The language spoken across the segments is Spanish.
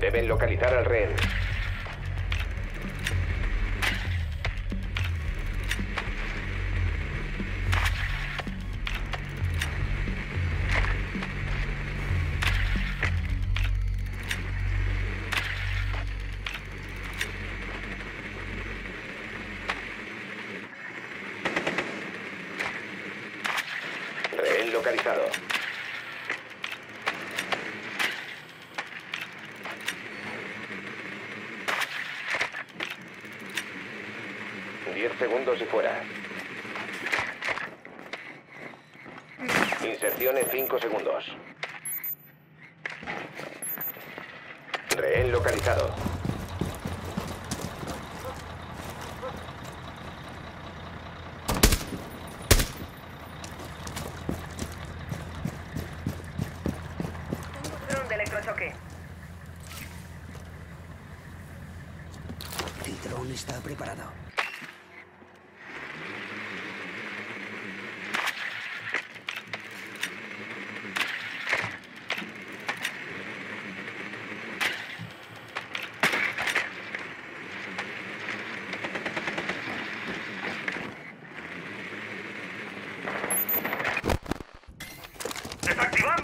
Deben localizar al rehén. Segundos y fuera. Inserción en cinco segundos. Rehén localizado. Dron de electrochoque. El dron está preparado. ¡Desactivando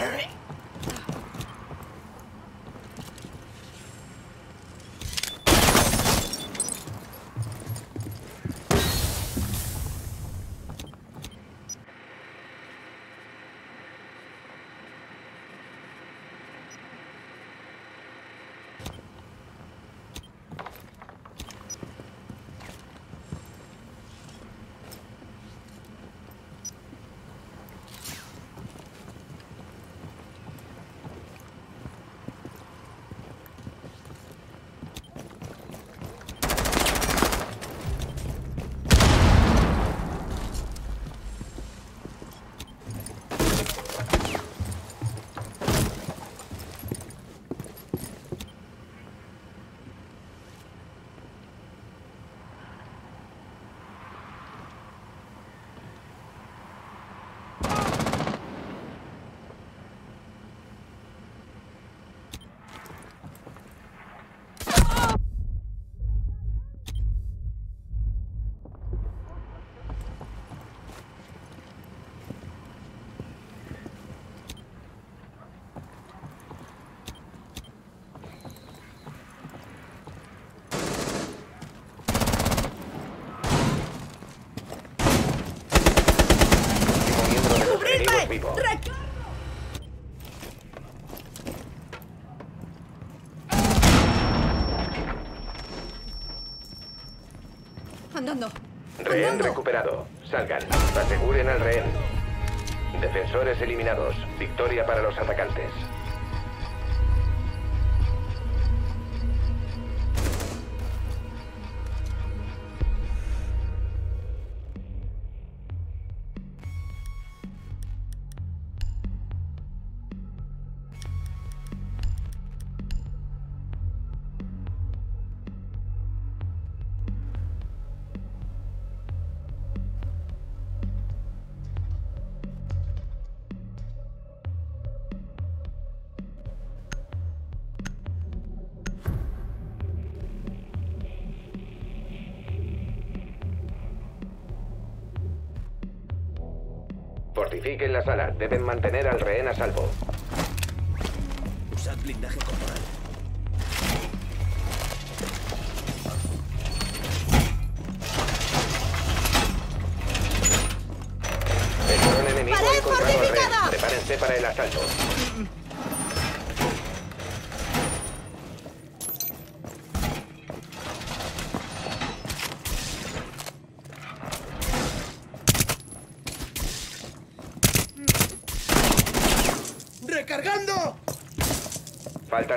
Hurry! Andando. Rehén Andando. recuperado. Salgan. Aseguren al rehén. Defensores eliminados. Victoria para los atacantes. Fortifiquen la sala. Deben mantener al rehén a salvo. Usad blindaje corporal. El dron enemigo ha ¡Pared encontrado al rehén. fortificada! Prepárense para el asalto.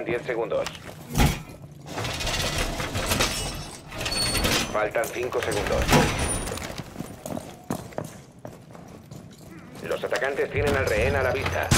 Faltan 10 segundos. Faltan 5 segundos. Los atacantes tienen al rehén a la vista.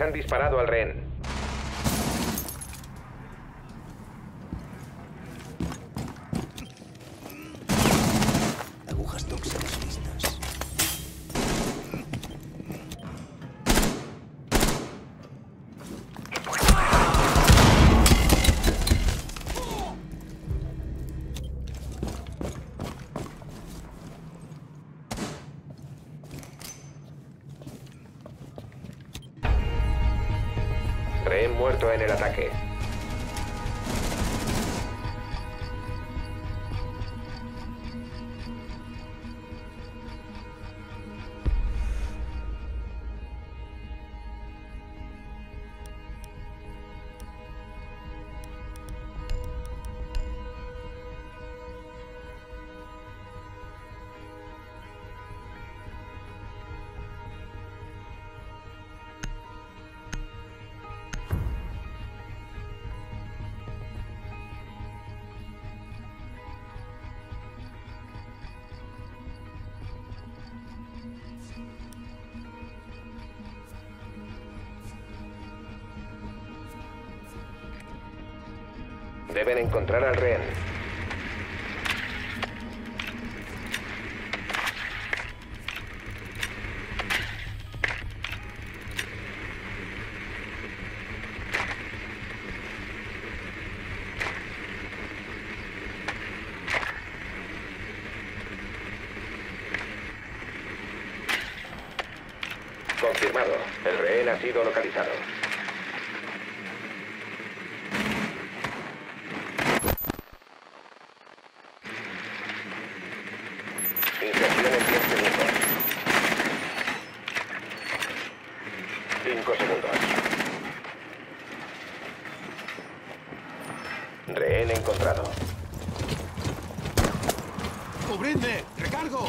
Han disparado al rehén. Deben encontrar al rehén. Confirmado. El rehén ha sido localizado. Inserción en 10 segundos. 5 segundos. Rehén encontrado. ¡Cubridme! ¡Recargo!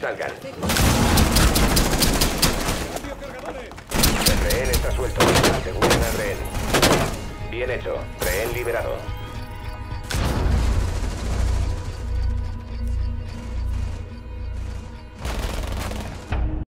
Salgan. El rehén está suelto. Aseguren al rehén. Bien hecho. Rehén liberado.